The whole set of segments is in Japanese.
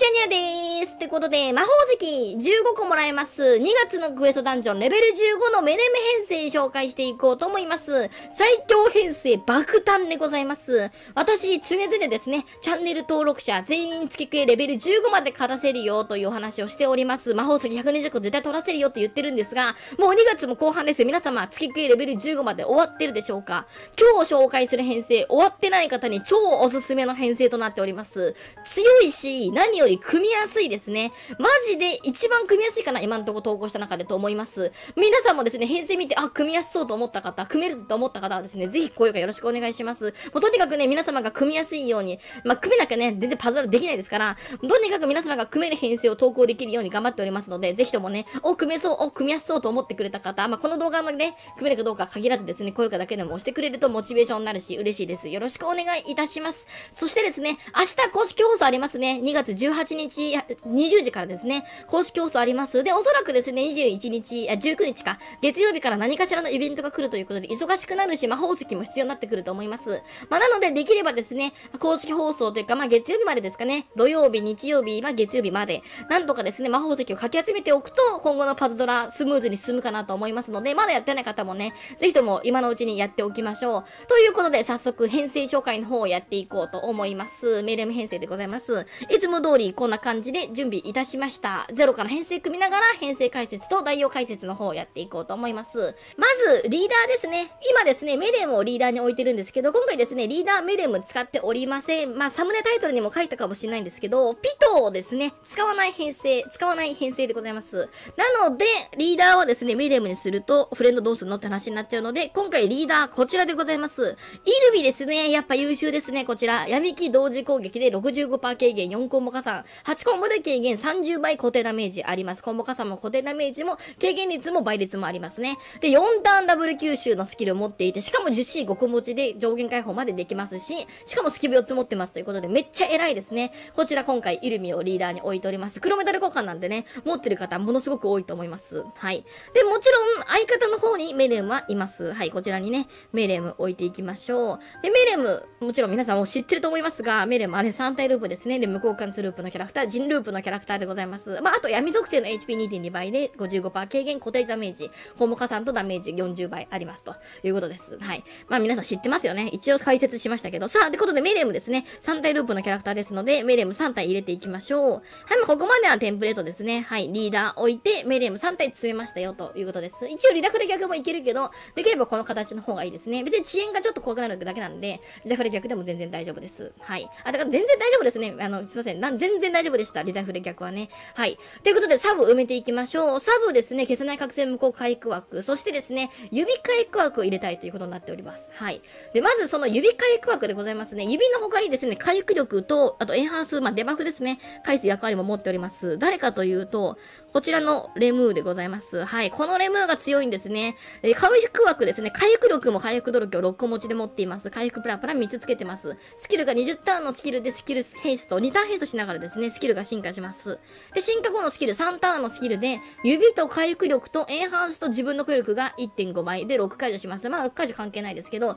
ちゃにゃでーすってことで、魔法石15個もらえます。2月のクエストダンジョンレベル15のメレメ編成紹介していこうと思います。最強編成爆誕でございます。私、常々ですね、チャンネル登録者全員付け食えレベル15まで勝たせるよというお話をしております。魔法石120個絶対取らせるよって言ってるんですが、もう2月も後半ですよ。皆様、付け食えレベル15まで終わってるでしょうか今日紹介する編成、終わってない方に超おすすめの編成となっております。強いし、何より組みやすいですね。ねマジで一番組みやすいかな今のところ投稿した中でと思います。皆さんもですね、編成見て、あ、組みやすそうと思った方、組めると思った方はですね、ぜひ高評価よろしくお願いします。もうとにかくね、皆様が組みやすいように、まあ、組めなきゃね、全然パズルできないですから、とにかく皆様が組める編成を投稿できるように頑張っておりますので、ぜひともね、お、組めそう、お、組みやすそうと思ってくれた方、まあ、この動画のね、組めるかどうか限らずですね、高評価だけでも押してくれるとモチベーションになるし、嬉しいです。よろしくお願いいたします。そしてですね、明日公式放送ありますね。2月18日、20時からですね、公式放送あります。で、おそらくですね、21日、あ、19日か、月曜日から何かしらのイベントが来るということで、忙しくなるし、魔法石も必要になってくると思います。まあ、なので、できればですね、公式放送というか、まあ、月曜日までですかね、土曜日、日曜日、まあ、月曜日まで、なんとかですね、魔法石をかき集めておくと、今後のパズドラ、スムーズに進むかなと思いますので、まだやってない方もね、ぜひとも今のうちにやっておきましょう。ということで、早速、編成紹介の方をやっていこうと思います。メールム編成でございます。いつも通り、こんな感じで準備いたしました。ゼロから編成組みながら、編成解説と代用解説の方をやっていこうと思います。まず、リーダーですね。今ですね、メレムをリーダーに置いてるんですけど、今回ですね、リーダーメレム使っておりません。まあ、サムネタイトルにも書いたかもしれないんですけど、ピトをですね、使わない編成、使わない編成でございます。なので、リーダーはですね、メレムにすると、フレンドどうするのって話になっちゃうので、今回リーダー、こちらでございます。イルビですね、やっぱ優秀ですね、こちら。闇期同時攻撃で65%軽減、4コンボ加算、8コンボで軽減、30倍固定ダメージあります。コンボ加算も固定ダメージも、軽減率も倍率もありますね。で、4ターンダブル吸収のスキルを持っていて、しかも 10C5 個持ちで上限解放までできますし、しかもスキル4つ持ってますということで、めっちゃ偉いですね。こちら今回、イルミをリーダーに置いております。黒メダル交換なんでね、持ってる方ものすごく多いと思います。はい。で、もちろん、相方の方にメレムはいます。はい、こちらにね、メレム置いていきましょう。で、メレム、もちろん皆さんも知ってると思いますが、メレムはね、3体ループですね。で、無交換ツループのキャラクター、ジンループのキャラクターでございます。まあ、あと闇属性の HP2.2 倍で55%軽減固定ダメージ、ホモ加算とダメージ40倍ありますということです。はい。まあ皆さん知ってますよね。一応解説しましたけど。さあ、ってことでメレムですね。3体ループのキャラクターですので、メレム3体入れていきましょう。はい、まあここまではテンプレートですね。はい、リーダー置いて、メレム3体詰めましたよということです。一応リダフレ逆もいけるけど、できればこの形の方がいいですね。別に遅延がちょっと怖くなるだけなんで、リダフレ逆でも全然大丈夫です。はい。あ、だから全然大丈夫ですね。あの、すいません。な全然大丈夫でした。リダフレ逆はね。はい。ということで、サブ埋めていきましょう。サブですね、消せない覚醒無効回復枠。そしてですね、指回復枠を入れたいということになっております。はい。で、まずその指回復枠でございますね。指の他にですね、回復力と、あとエンハンス、まあ、デバフですね、返す役割も持っております。誰かというと、こちらのレムーでございます。はい。このレムーが強いんですね。で、回復枠ですね、回復力も回復努力を6個持ちで持っています。回復プラプラ3つつけてます。スキルが20ターンのスキルでスキルヘイスト、2ターンヘイトしながらですね、スキルが進化します。ますで、進化後のスキル3ターンのスキルで、指と回復力とエンハンスと自分の力が1.5倍で6解除します。まあ6解除関係ないですけど、3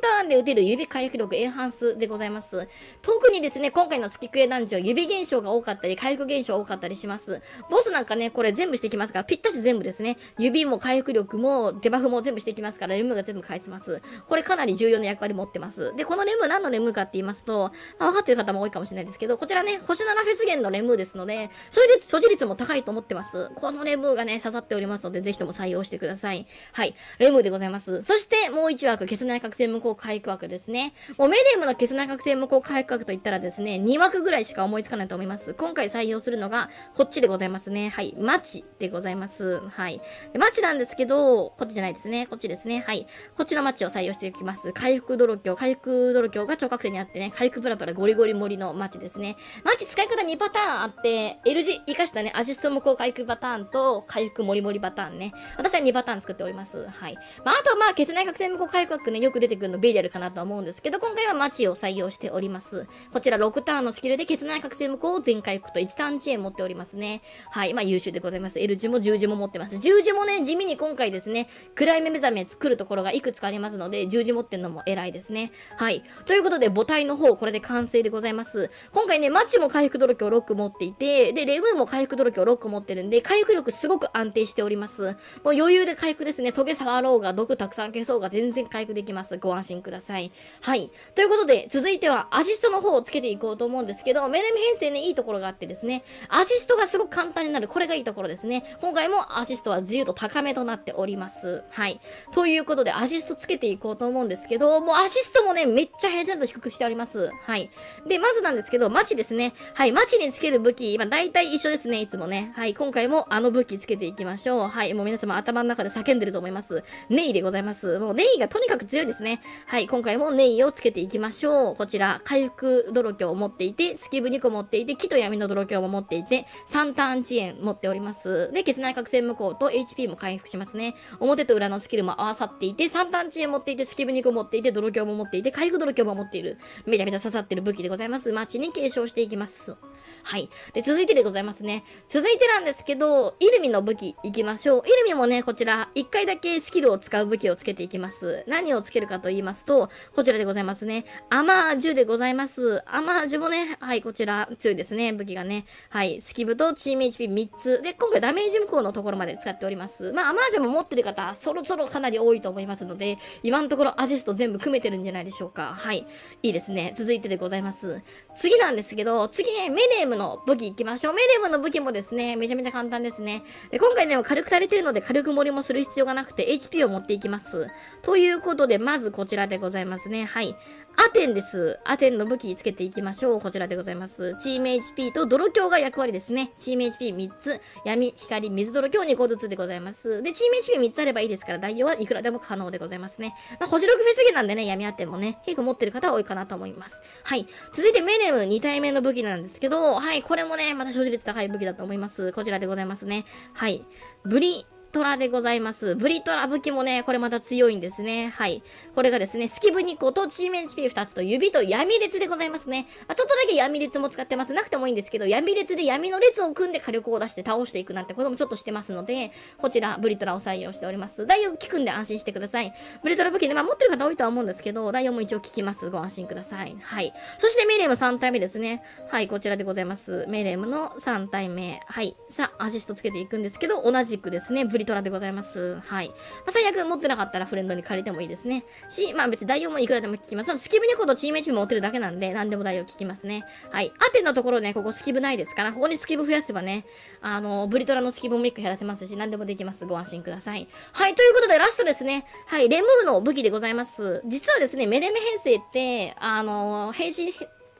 ターンで打てる指回復力エンハンスでございます。特にですね、今回の月クエダンジョン、指現象が多かったり、回復現象多かったりします。ボスなんかね、これ全部してきますから、ぴったし全部ですね。指も回復力もデバフも全部してきますから、レムが全部返せます。これかなり重要な役割持ってます。で、このレム何のレムかって言いますと、まあ、分かってる方も多いかもしれないですけど、こちらね、星7フェス源のレムですので、それで所持率も高いと思ってます。このレムがね、刺さっておりますので、ぜひとも採用してください。はい。レムでございます。そして、もう1枠、消せない覚醒無効回復枠ですね。もうメレムの消せない覚醒無効回復枠といったらですね、2枠ぐらいしか思いつかないと思います。今回採用するのが、こっちでございますね。はい。マチでございます。はい。マチなんですけど、こっちじゃないですね。こっちですね。はい。こっちのマチを採用していきます。回復泥鏡、回復泥鏡が超覚醒にあってね、回復プラプラゴリゴリ森のマチですね。マチ使い方2パターンあって、L 字活かしたね、アシスト無効回復パターンと、回復モリモリパターンね。私は2パターン作っております。はい。まあ、あとはまあ、消せない覚醒無効回復ね、よく出てくるのベリアルかなと思うんですけど、今回はマチを採用しております。こちら6ターンのスキルで消せない覚醒無効を全回復と1ターンチェーン持っておりますね。はい。まあ、優秀でございます。L 字も10字も持ってます。10字もね、地味に今回ですね、暗い目目覚め作るところがいくつかありますので、10字持ってんのも偉いですね。はい。ということで、母体の方、これで完成でございます。今回ね、マチも回復努力を6持っていて、で、レムーも回復努力を6個持ってるんで、回復力すごく安定しております。もう余裕で回復ですね。トゲ触ろうが、毒たくさん消そうが、全然回復できます。ご安心ください。はい。ということで、続いてはアシストの方をつけていこうと思うんですけど、メレム編成ね、いいところがあってですね、アシストがすごく簡単になる。これがいいところですね。今回もアシストは自由度高めとなっております。はい。ということで、アシストつけていこうと思うんですけど、もうアシストもね、めっちゃ平然と低くしてあります。はい。で、まずなんですけど、マチですね。はい。マチにつける武武器、まあ大体一緒ですね、いつもね。はい。今回もあの武器つけていきましょう。はい。もう皆様頭の中で叫んでると思います。ネイでございます。もうネイがとにかく強いですね。はい。今回もネイをつけていきましょう。こちら、回復泥鏡を持っていて、スキブ2個持っていて、木と闇の泥鏡も持っていて、3ターン遅延持っております。で、血内核戦無効と HP も回復しますね。表と裏のスキルも合わさっていて、3ターン遅延持っていて、スキブ2個持っていて、泥鏡も持っていて、回復泥鏡も持っている。めちゃめちゃ刺さってる武器でございます。マッチに継承していきます。はい。で、続いてでございますね。続いてなんですけど、イルミの武器いきましょう。イルミもね、こちら、1回だけスキルを使う武器をつけていきます。何をつけるかと言いますと、こちらでございますね。アマージュでございます。アマージュもね、はい、こちら、強いですね。武器がね。はい、スキブとチーム HP3 つ。で、今回ダメージ無効のところまで使っております。まあ、アマージュも持ってる方、そろそろかなり多いと思いますので、今のところアジスト全部組めてるんじゃないでしょうか。はい。いいですね。続いてでございます。次なんですけど、次、メネームの武器いきましょう。メネームの武器もですね、めちゃめちゃ簡単ですね。で、今回ね、軽く足りてるので軽く盛りもする必要がなくて HP を持っていきます。ということで、まずこちらでございますね。はい。アテンです。アテンの武器つけていきましょう。こちらでございます。チーム HP と泥鏡が役割ですね。チーム HP3 つ、闇、光、水泥鏡2個ずつでございます。で、チーム HP3 つあればいいですから、代用はいくらでも可能でございますね。まあ、星6フェスゲなんでね、闇アテンもね、結構持ってる方は多いかなと思います。はい。続いてメネム2体目の武器なんですけど、はい、これもね、また所持率高い武器だと思います。こちらでございますね。はい。ブリトラでございます。ブリトラ武器もね、これまた強いんですね。はい。これがですね、スキブ2個とチーム HP2 つと指と闇列でございますね。あ、ちょっとだけ闇列も使ってます。なくてもいいんですけど、闇列で闇の列を組んで火力を出して倒していくなんてこともちょっとしてますので、こちら、ブリトラを採用しております。代用効くんで安心してください。ブリトラ武器ね、まあ持ってる方多いとは思うんですけど、代用も一応効きます。ご安心ください。はい。そしてメレム3体目ですね。はい、こちらでございます。メレムの3体目。はい。さあ、アシストつけていくんですけど、同じくですね、ブリトラでございます。。はい。まあ、最悪持ってなかったらフレンドに借りてもいいですね。し、まあ別に代用もいくらでも聞きます。スキブ猫とチーム HP 持ってるだけなんで、何でも代用聞きますね。はい。アテのところね、ここスキブないですから、ここにスキブ増やせばね、あの、ブリトラのスキブも1個減らせますし、何でもできます。ご安心ください。はい。ということで、ラストですね。はい。レムーの武器でございます。実はですね、メレメ編成って、あの、変身、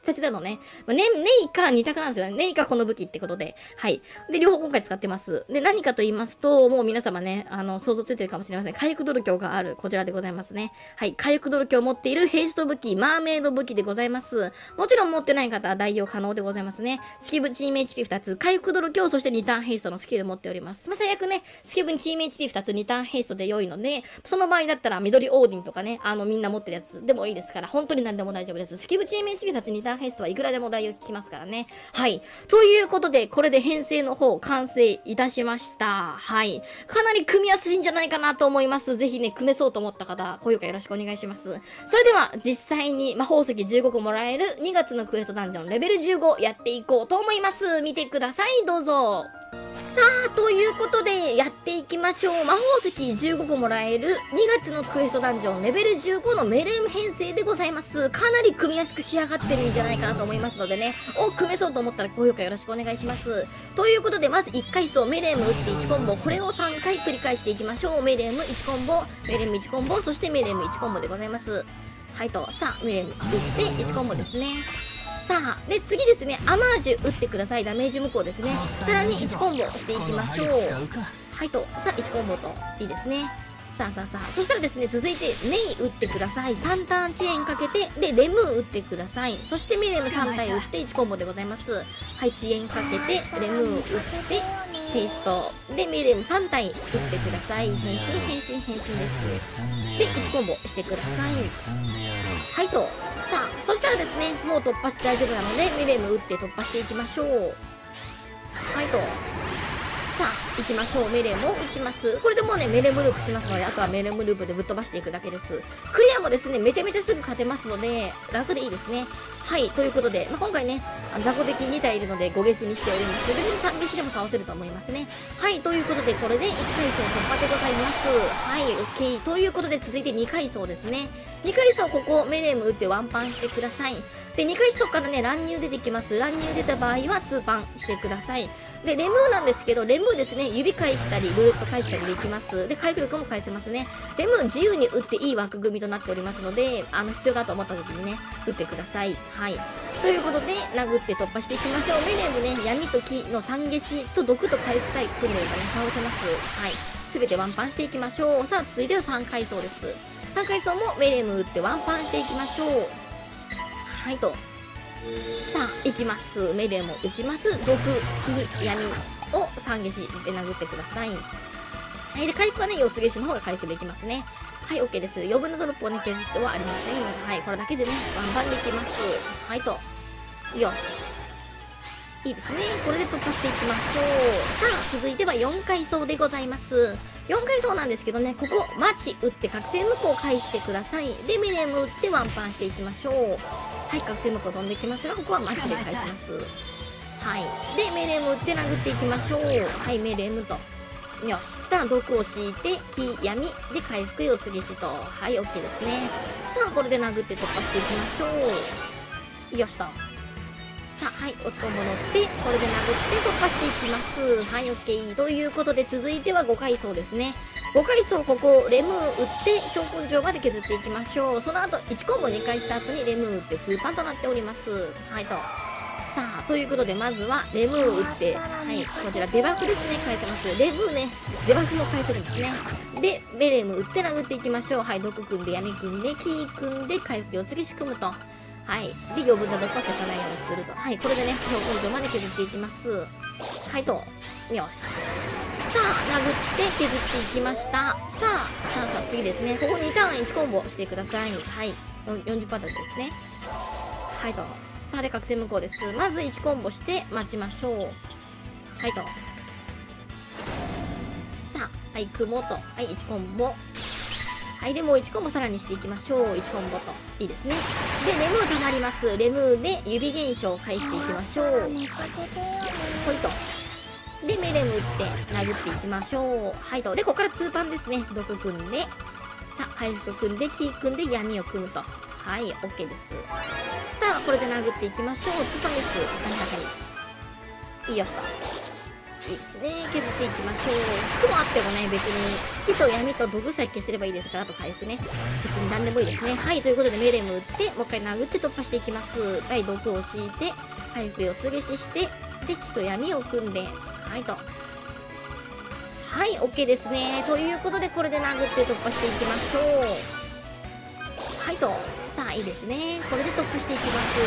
立ちなのね。まあ、ね、ネイか二択なんですよね。ネイかこの武器ってことで。はい。で、両方今回使ってます。で、何かと言いますと、もう皆様ね、あの、想像ついてるかもしれません。回復ドル鏡がある。こちらでございますね。はい。回復ドル鏡を持っているヘイスト武器、マーメイド武器でございます。もちろん持ってない方は代用可能でございますね。スキブチーム HP2 つ、回復ドル鏡、そして2ターンヘイストのスキル持っております。まあ、最悪ね、スキブチーム HP2 つ、2ターンヘイストで良いので、その場合だったら緑オーディンとかね、あの、みんな持ってるやつでもいいですから、本当に何でも大丈夫です。スキブチーム HP2 つ、2ターンヘイストはいくらでも代用聞きますからね。はい。ということで、これで編成の方完成いたしました。はい。かなり組みやすいんじゃないかなと思います。ぜひね、組めそうと思った方、高評価よろしくお願いします。それでは、実際に魔法石15個もらえる2月のクエストダンジョンレベル15やっていこうと思います。見てください。どうぞ。さあ、ということで、やっていきましょう。魔法石15個もらえる2月のクエストダンジョンレベル15のメレーム編成でございます。かなり組みやすく仕上がってるんじゃないかなと思いますのでね、を組めそうと思ったら高評価よろしくお願いします。ということで、まず1回走、メレーム打って1コンボ、これを3回繰り返していきましょう。メレーム1コンボ、メレーム1コンボ、そしてメレーム1コンボでございます。はいと、さあ、メレーム打って1コンボですね。さあで次ですね。アマージュ打ってください。ダメージ無効ですね。さらに1コンボしていきましょう。はいとさあ1コンボといいですね。さあさあさあ。そしたらですね続いてネイ打ってください。3ターン遅延かけてでレム打ってください。そしてミレム3体打って1コンボでございます。はい遅延かけてレム打ってテイスト。でミレム3体打ってください。変身変身変身です。で1コンボしてください。はいと。さあそしたらですねもう突破して大丈夫なのでミレム打って突破していきましょう。はいとさあ行きましょう。メレーも打ちます。これでもうねメレームループしますのであとはメレームループでぶっ飛ばしていくだけです。クリアもですねめちゃめちゃすぐ勝てますので楽でいいですね。はいということで、まあ、今回ね雑魚敵2体いるので5消しにしております別に3消しでも倒せると思いますね。はいということでこれで1回戦突破でございます。はい OK ということで続いて2回走ですね。2回走ここメレーム打ってワンパンしてください。で2回走からね乱入出てきます。乱入出た場合は2パンしてください。でレムーなんですけどレムーですね指返したりルーレット返したりできます。で回復力も返せますね。レムー自由に打っていい枠組みとなっておりますのであの必要だと思った時にね打ってください。はい。ということで殴って突破していきましょう。メレムね闇と木の三消しと毒と回復さえ組んでればね倒せます。はい。全てワンパンしていきましょう。さあ続いては3階層です。3階層もメレム打ってワンパンしていきましょう。はいと。さあ行きます。メレーも打ちます。毒木闇を三消しで殴ってください。はいで回復はね四つ消しの方が回復できますね。はい OK です。余分なドロップをね削る必要はありません。はいこれだけでねバンバンできます。はいと。よし。いいですね。これで突破していきましょう。さあ、続いては4階層でございます。4階層なんですけどね、ここ、マチ打って覚醒無効返してください。で、ミレム打ってワンパンしていきましょう。はい、覚醒無効飛んできますが、ここはマチで返します。はい。で、メレム打って殴っていきましょう。はい、メレムと。よし。さあ、毒を敷いて、木、闇で回復四つ消しと。はい、OK ですね。さあ、これで殴って突破していきましょう。よしと。さあ、はい、おつこも乗って、これで殴って突破していきます。はい、オッケー。ということで、続いては5階層ですね。5階層、ここ、レムー打って、超根性まで削っていきましょう。その後、1コンボ2回した後にレムー打って2パンとなっております。はい、と。さあ、ということで、まずは、レムー打って、はい、こちら、デバフですね、返せます。レムーね、デバフも返せるんですね。で、ベレム打って殴っていきましょう。はい、毒組んで、闇組んで、キー組んで、回復を次仕組むと。はい。で、余分な毒は消さないようにすると。はい。これでね、標根上まで削っていきます。はいと。よし。さあ、殴って削っていきました。さあ、さあさあ、次ですね。ここ2ターン1コンボしてください。はい。40%ですね。はいと。さあ、で、覚醒無効です。まず1コンボして待ちましょう。はいと。さあ、はい、雲と。はい、1コンボ。はい、で、もう1コンボさらにしていきましょう。1コンボと。いいですね。で、レムー溜まります。レムーで指現象を返していきましょう。ほいと。で、メレムって殴っていきましょう。はいと。で、ここから2パンですね。毒組んで。さあ、回復組んで、キー組んで、闇を組むと。はい、OK です。さあ、これで殴っていきましょう。2パンです。はいはいはい。よしと。いいですね。削っていきましょう。雲あってもね、別に、火と闇と毒さえ消してればいいですから、あと回復ね。別に何でもいいですね。はい、ということで、メレム打って、もう一回殴って突破していきます。第毒を敷いて、回復四つ消しして、で、火と闇を組んで、はいと。はい、OK ですね。ということで、これで殴って突破していきましょう。はいと。さあ、いいですね。これで突破していきます。よ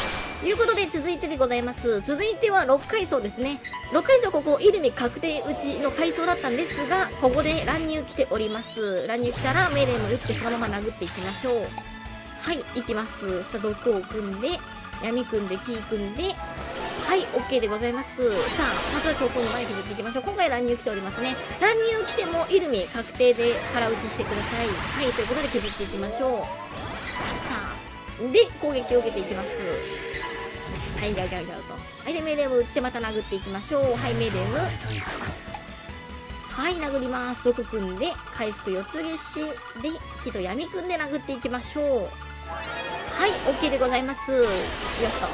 しと。ということで続いてでございます続いては6階層ですね6階層ここイルミ確定打ちの階層だったんですがここで乱入来ております乱入来たら命令も打ってそのまま殴っていきましょうはい行きますさあ毒を組んで闇組んでキー組んではい、OK でございます。さあ、まずは超高の前に削っていきましょう。今回乱入来ておりますね。乱入来てもイルミ確定で空打ちしてください。はい、ということで削っていきましょう。さあ、で、攻撃を受けていきます。はい、ギャギャギャと。はい、で、メレム打ってまた殴っていきましょう。はい、メレム。はい、殴ります。毒組んで、回復四つ消しで、火と闇組んで殴っていきましょう。はい、OK でございます。よしと。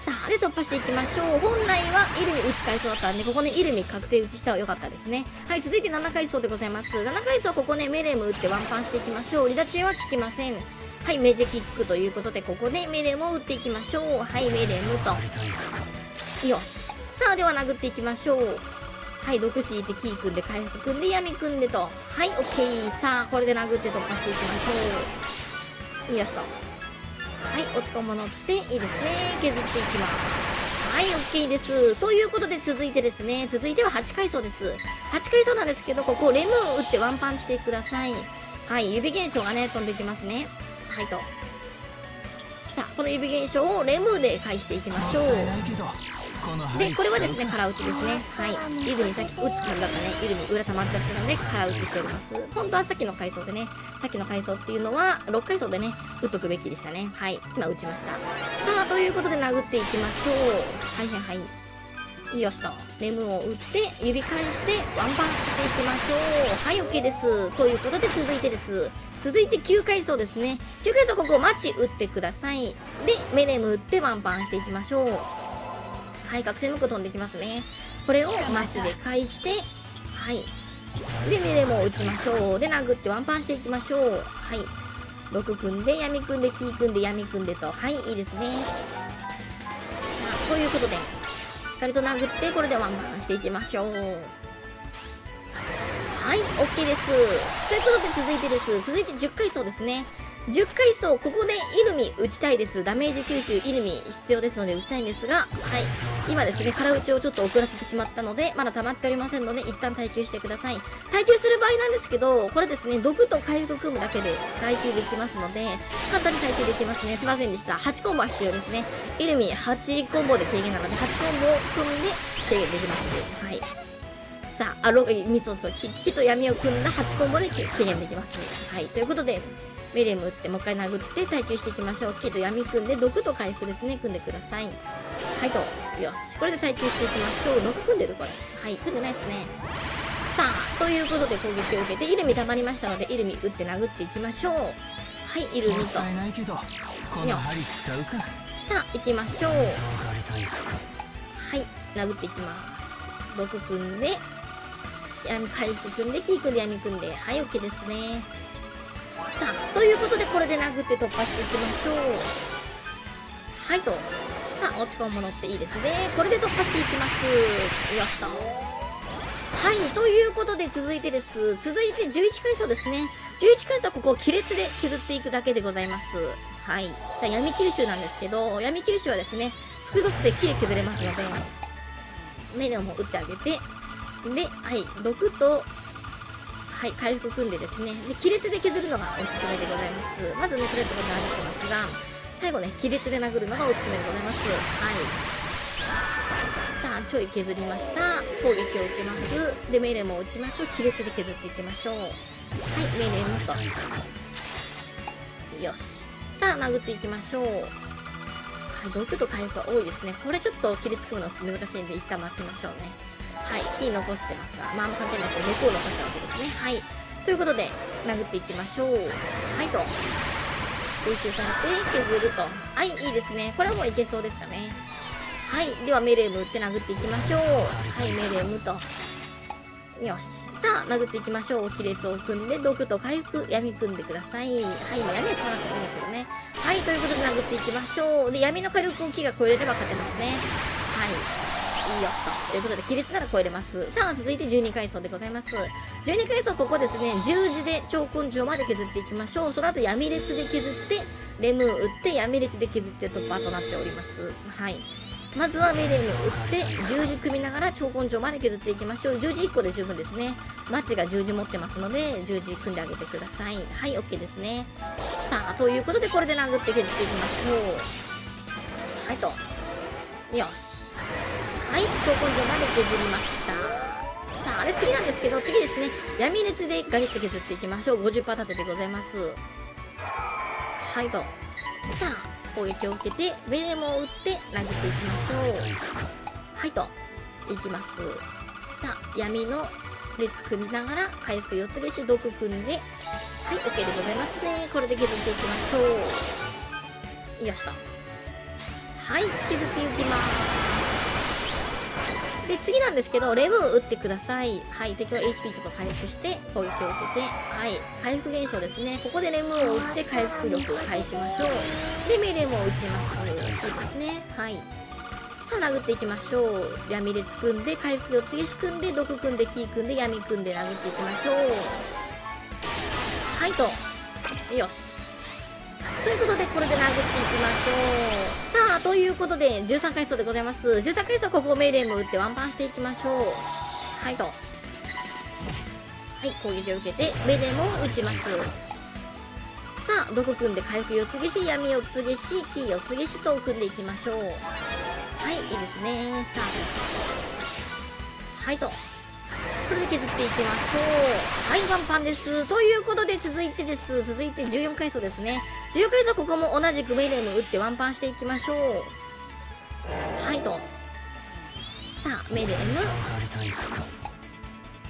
さあ、で突破していきましょう。本来はイルミ打ち返そうだったんで、ここね、イルミ確定打ちした方が良かったですね。はい、続いて7階層でございます。7階層ここね、メレム打ってワンパンしていきましょう。離脱中は効きません。はい、メジェキックということで、ここでメレムを打っていきましょう。はい、メレムと。よし。さあ、では殴っていきましょう。はい、毒敷いてキー組んで回復組んで闇組んでと。はい、オッケー。さあ、これで殴って突破していきましょう。よしと。はい、落ち込むのっていいですね。削っていきます。はい、オッケーです。ということで続いてですね、続いては8階層です。8階層なんですけど、ここレムを打ってワンパンしてください。はい、指現象がね、飛んできますね。はいと。さあこの指現象をレムで返していきましょう。でこれはですね空打ちですね。はい。ゆずにさっき打つはずだったね。ゆずに裏溜まっちゃってたので空打ちしております。本当はさっきの回想でね。さっきの回想っていうのは6回想でね打っとくべきでしたね。はい。今打ちました。さあということで殴っていきましょう。はいはいはい。よしと。レムを打って指返してワンパンしていきましょう。はい OK です。ということで続いてです続いて9回走ですね。9回走ここマチ打ってください。でメレム打ってワンパンしていきましょう。はい学生向こう飛んできますね。これをマチで返してはい。でメレムを打ちましょう。で殴ってワンパンしていきましょう。はい。6組んで闇組んでキー組んで闇組んでと。はいいいですね。さあということでしっかりと殴ってこれでワンパンしていきましょう。はい OK です。ということで続いてです。続いて10回走ですね。10回走ここでイルミ打ちたいです。ダメージ吸収イルミ必要ですので打ちたいんですがはい。今ですね空打ちをちょっと遅らせてしまったのでまだ溜まっておりませんので一旦耐久してください。耐久する場合なんですけどこれですね毒と回復組むだけで耐久できますので簡単に耐久できますね。すいませんでした。8コンボは必要ですね。イルミ8コンボで軽減なので8コンボを組んで軽減できます。はい。さあ、あ、ロみそそう、木と闇を組んだ8コンボで軽減できます。はい、ということで、メレム打ってもう一回殴って耐久していきましょう。木と闇組んで毒と回復ですね。組んでください。はいと。よし。これで耐久していきましょう。毒組んでるこれはい。組んでないですね。さあということで攻撃を受けてイルミ溜まりましたのでイルミ打って殴っていきましょう。はいイルミと。よさあ行きましょう。はい。殴っていきます。毒組んで闇回復組んでキー組んで闇組んではい OK ですねさあ、ということでこれで殴って突破していきましょう。はいと。さあ、落ち込むものっていいですね。これで突破していきます。よしと。はい、ということで続いてです。続いて11回走ですね。11回走はここを亀裂で削っていくだけでございます。はい。さあ、闇吸収なんですけど、闇吸収はですね、複属性木で削れますので、メネも打ってあげて、で、はい、毒とはい、回復組んでですね、で、亀裂で削るのがおすすめでございます。まずね、とりあえずここに殴ってますが、最後ね、亀裂で殴るのがおすすめでございます。はい。さあ、ちょい削りました。攻撃を受けます。で、メレも打ちます。亀裂で削っていきましょう。はい、メレムと。よし。さあ、殴っていきましょう。はい、毒と回復が多いですね。これちょっと亀裂組むの難しいんで、一旦待ちましょうね。はい、キー残してますが、まあ、あんま関係ないですけど、6を残したわけですね。はい。ということで、殴っていきましょう。はいと。吸収されて、削ると。はい、いいですね。これはもういけそうですかね。はい。では、メレム打って殴っていきましょう。はい、メレムと。よし。さあ、殴っていきましょう。亀裂を組んで、毒と回復、闇組んでください。はい、もう闇は使わなくていいんですけどね。はい、ということで殴っていきましょう。で、闇の火力を木が超えれれば勝てますね。はい。よしと。ということで、亀裂なら超えれます。さあ、続いて12階層でございます。12階層、ここですね、十字で超根性まで削っていきましょう。その後、闇列で削って、レム打って、闇列で削って突破となっております。はい。まずはメレム打って十字組みながら超根性まで削っていきましょう十字1個で十分ですねマチが十字持ってますので十字組んであげてくださいはい OK ですねさあということでこれで殴って削っていきましょうはいとよしはい超根性まで削りました。さああれ次なんですけど次ですね。闇熱でガリッと削っていきましょう。50%立てでございます。はいとさあ攻撃を受けてベレモを打って投げていきましょう。はいといきます。さあ闇の列組みながら回復四つ消し毒組んで。はい OK でございますね。これで削っていきましょう。よしとはい削っていきます。で、次なんですけど、レム打ってください。はい、敵は HP ちょっと回復して攻撃を受けて、はい、回復現象ですね。ここでレムを打って回復力を返しましょう。で、メレムを打ちます。いいですね。はい。さあ、殴っていきましょう。闇で組んで、回復を次し組んで、毒組んで、キー組んで、闇組んで殴っていきましょう。はいと。よし。ということで、これで殴っていきましょう。さあ、ということで、13回走でございます。13回走、ここ命令も打ってワンパンしていきましょう。はいと。はい、攻撃を受けて、命令も打ちます。さあ、どこ組んで回復四つ消し、闇四つ消し、キー四つ消しと組んでいきましょう。はいい、いですね。さあ。はいと。これで削っていきましょう。はい、ワンパンです。ということで続いてです。続いて14回走ですね。14回走ここも同じくメレム打ってワンパンしていきましょう。はいと。さあ、メレム。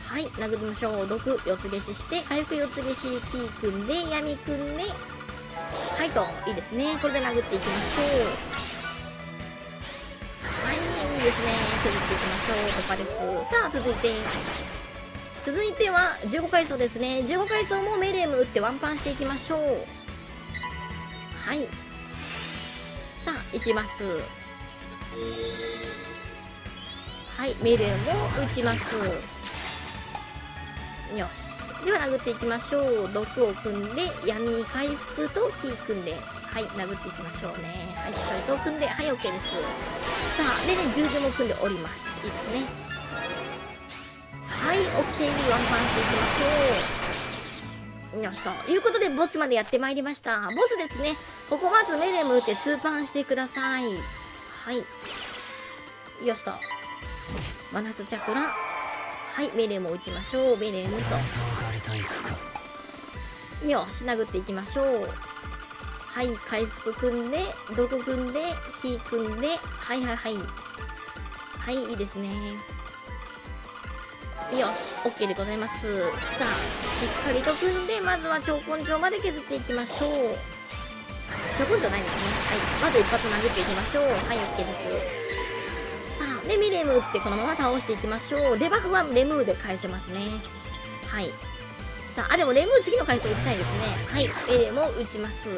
はい、殴りましょう。毒、四つ消しして、回復四つ消し、キー組んで、闇組んで、はいと、いいですね。これで殴っていきましょう。ですね。削っていきましょう。突破です。さあ、続いて、続いては15回走ですね。15回走もメレム打ってワンパンしていきましょう。はい。さあ、いきます。はい、メレムを打ちます。よしでは殴っていきましょう毒を組んで闇回復とキー組んではい殴っていきましょうね。はいしっかりと組んで。はい OK です。さあでね十字も組んでおります。いいですね。はい OK ワンパンしていきましょう。よしということでボスまでやってまいりました。ボスですね。ここまずメレム打ってツーパンしてください。はい。よしとマナスチャクラ。はいメレも打ちましょう。メレムと。よし殴っていきましょうはい回復組んで毒組んでキー組んではいはいはい。はいいいですね。よし OK でございます。さあしっかりと組んでまずは超根性まで削っていきましょう。超根性ないですね。はいまず一発殴っていきましょう。はい OK です。さあでミレムってこのまま倒していきましょう。デバフはレムーで返せますね。はい。さああでもレムー次の回数打ちたいですね。はいエレも打ちます。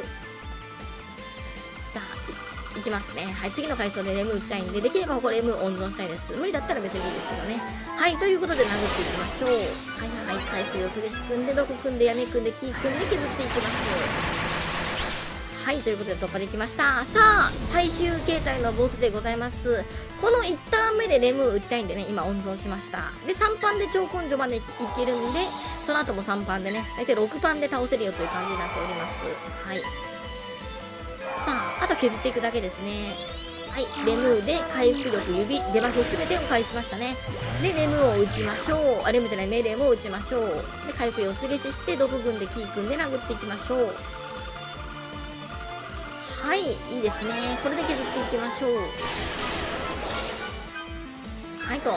いきますね。はい次の回数でレム打ちたいんでできればここレム温存したいです。無理だったら別にいいですけどね。はいということで殴っていきましょう。はいはい回数4つで仕組んで毒組んで闇組んでキー組んで削っていきますはいということで突破できましたさあ最終形態のボスでございますこの1ターン目でレム打ちたいんでね今温存しましたで3パンで超根性までいけるんでその後も3パンでね大体6パンで倒せるよという感じになっておりますはい削っていくだけですね。はい。レムーで回復力指デバフ全てを返しましたね。でレムを打ちましょう。あレムじゃないメレーも打ちましょう。で回復4つ消しして毒軍でキー組んで殴っていきましょう。はいいいですね。これで削っていきましょう。はいと。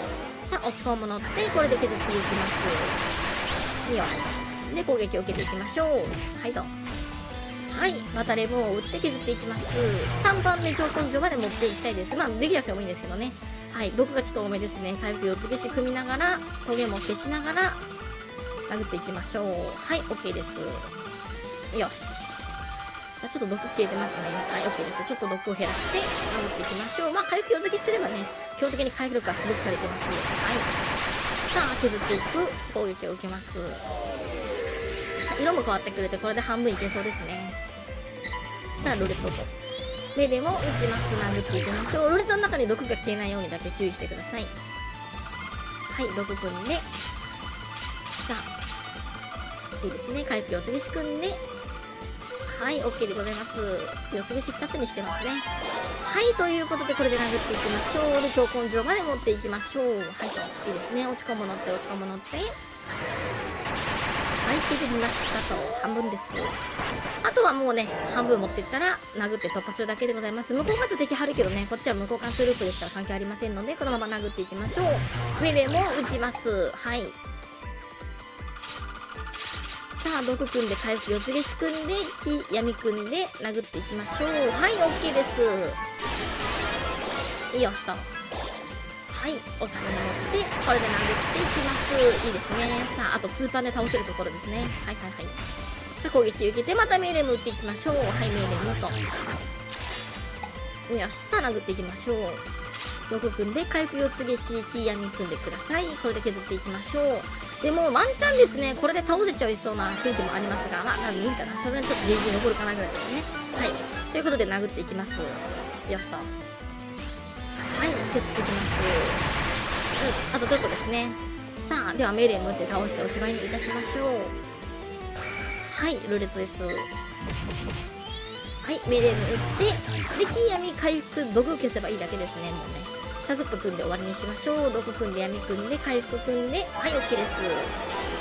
さあ落ち込むのってこれで削っていきます。よし。で攻撃を受けていきましょう。はいとはいまたレブンを打って削っていきます3番で超根性まで持っていきたいですまあできなくてもいいんですけどねはい毒がちょっと多めですね回復をつけし組みながらトゲも消しながら殴っていきましょうはい OK ですよしさあちょっと毒消えてますね。はい、OK です。ちょっと毒を減らして、守っていきましょう。まあ、回復4付きすればね、基本的に回復力がすごくされてます。はい。さあ、削っていく攻撃を受けます。色も変わってくれて、これで半分いけそうですね。さあ、ルレットと。目でも打ちます。殴っていきましょう。ルレットの中に毒が消えないようにだけ注意してください。はい、毒組んで。さあ、いいですね。回復4つで仕組んで、はい、OK でございます。四つ節2つにしてますね。はい、ということでこれで殴っていきましょう。で、超根性まで持っていきましょう。はい、いいですね。落ち込むのって、落ち込むのって。はい、削りましたと。半分です。あとはもうね、半分持っていったら、殴って突破するだけでございます。向こう数敵張るけどね、こっちは無効関数ループですから関係ありませんので、このまま殴っていきましょう。上でも打ちます。はい。さあ毒組んで回復四つ消し組んで木闇組んで殴っていきましょうはい OK ですいいよしとはい落ち込み持ってこれで殴っていきます。いいですね。さああと2パンで倒せるところですね。はいはいはい。さあ攻撃受けてまた命令も打っていきましょう。はい命令もと。よしさあ殴っていきましょう。毒組んで回復四つ消し木闇組んでください。これで削っていきましょう。でもワンチャンですね。これで倒せちゃいそうな雰囲気もありますがまあ多分いいかな。さすがにちょっとゲージ残るかなぐらいですね。はい。ということで殴っていきます。よしと削っていきます。うんあとちょっとですね。さあではメレムって倒しておしまいにいたしましょう。はいルーレットですはいメレム打ってでキー闇回復毒消せばいいだけですね。もうねサクッと組んで終わりにしましょう。毒組んで闇組んで回復組んで。はい OK です。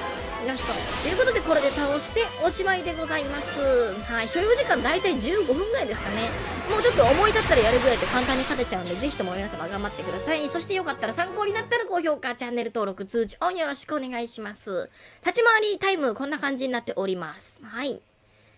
よしと。ということで、これで倒しておしまいでございます。はい。所要時間大体15分ぐらいですかね。もうちょっと思い立ったらやるぐらいで簡単に勝てちゃうんで、ぜひとも皆様頑張ってください。そしてよかったら参考になったら高評価、チャンネル登録、通知オンよろしくお願いします。立ち回りタイム、こんな感じになっております。はい。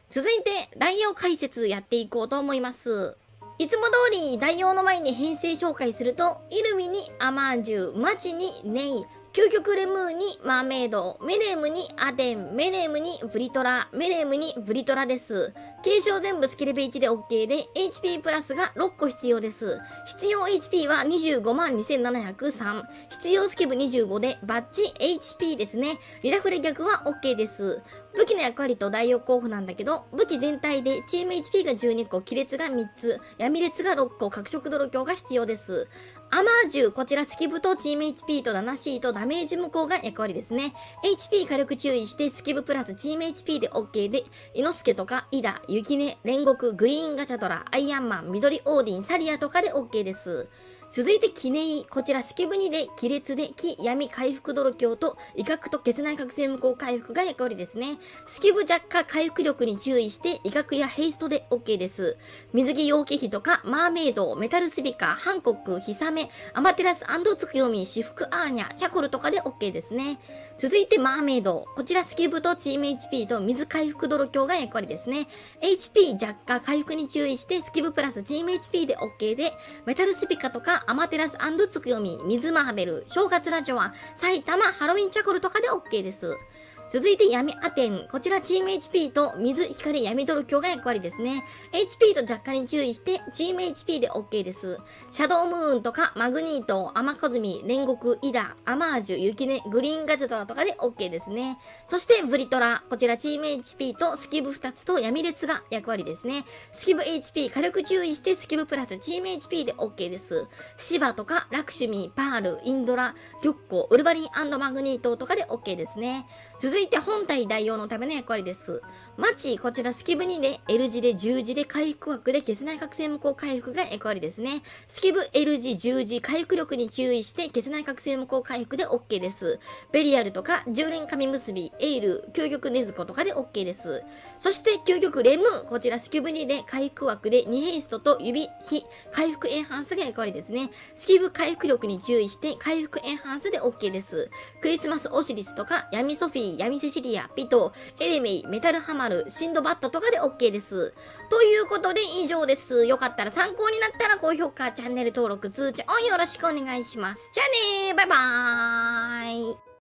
続いて、代用解説やっていこうと思います。いつも通り代用の前に編成紹介すると、イルミにアマージュ、マチにネイ、究極レムーにマーメイド、メレームにアデン、メレームにブリトラ、メレームにブリトラです。継承全部スキルベ1で OK で、HP プラスが6個必要です。必要 HP は25万2703。必要スキブ25で、バッチ HP ですね。リラフレ逆は OK です。武器の役割と代用候補なんだけど、武器全体でチーム HP が12個、亀裂が3つ、闇列が6個、角色泥鏡が必要です。アマージュ、こちらスキブとチーム HP と 7C とダメージ無効が役割ですね。HP 火力注意してスキブプラスチーム HP で OK で、イノスケとかイダ、ユキネ、煉獄、グリーンガチャドラ、アイアンマン、緑オーディン、サリアとかで OK です。続いて、キネイ。こちら、スケブ2で、亀裂で、木、闇、回復泥鏡と、威嚇と消せない覚醒無効回復が役割ですね。スケブ弱化回復力に注意して、威嚇やヘイストで OK です。水着陽気比とか、マーメイド、メタルスビカ、ハンコック、ヒサメ、アマテラスツクヨミ、シフクアーニャ、チャコルとかで OK ですね。続いて、マーメイド。こちら、スケブとチーム HP と水回復泥鏡が役割ですね。HP 弱化回復に注意して、スキブプラスチーム HP で OK で、メタルスビカとか、アマテラスつくよみ、水マーベル、正月ラジオは埼玉ハロウィンチャクルとかで OK です。続いて闇アテン。こちらチーム HP と水、光、闇ドル鏡が役割ですね。HP と若干に注意して、チーム HP で OK です。シャドウムーンとか、マグニート、アマコズミ、煉獄、イダ、アマージュ、ユキネ、グリーンガジェトラとかで OK ですね。そして、ブリトラ。こちらチーム HP とスキブ2つと闇列が役割ですね。スキブ HP、火力注意してスキブプラスチーム HP で OK です。シバとか、ラクシュミ、パール、インドラ、ギョッコ、ウルバリンマグニートとかで OK ですね。続続いて本体代用のための役割です。マチ、こちらスキブ2で L 字で10字で回復枠で消せない覚醒無効回復が役割ですね。スキブ L 字10字回復力に注意して消せない覚醒無効回復で OK です。ベリアルとか10連紙結び、エイル、究極ネズコとかで OK です。そして究極レム、こちらスキブ2で回復枠で2ヘイストと指、火、回復エンハンスが役割ですね。スキブ回復力に注意して回復エンハンスで OK です。クリスマスオシリスとか闇ソフィー、闇セシリア、ピト、エレメイ、メタルハマル、シンドバットとかで OK です。ということで以上です。よかったら参考になったら高評価、チャンネル登録、通知オンよろしくお願いします。じゃあねーバイバーイ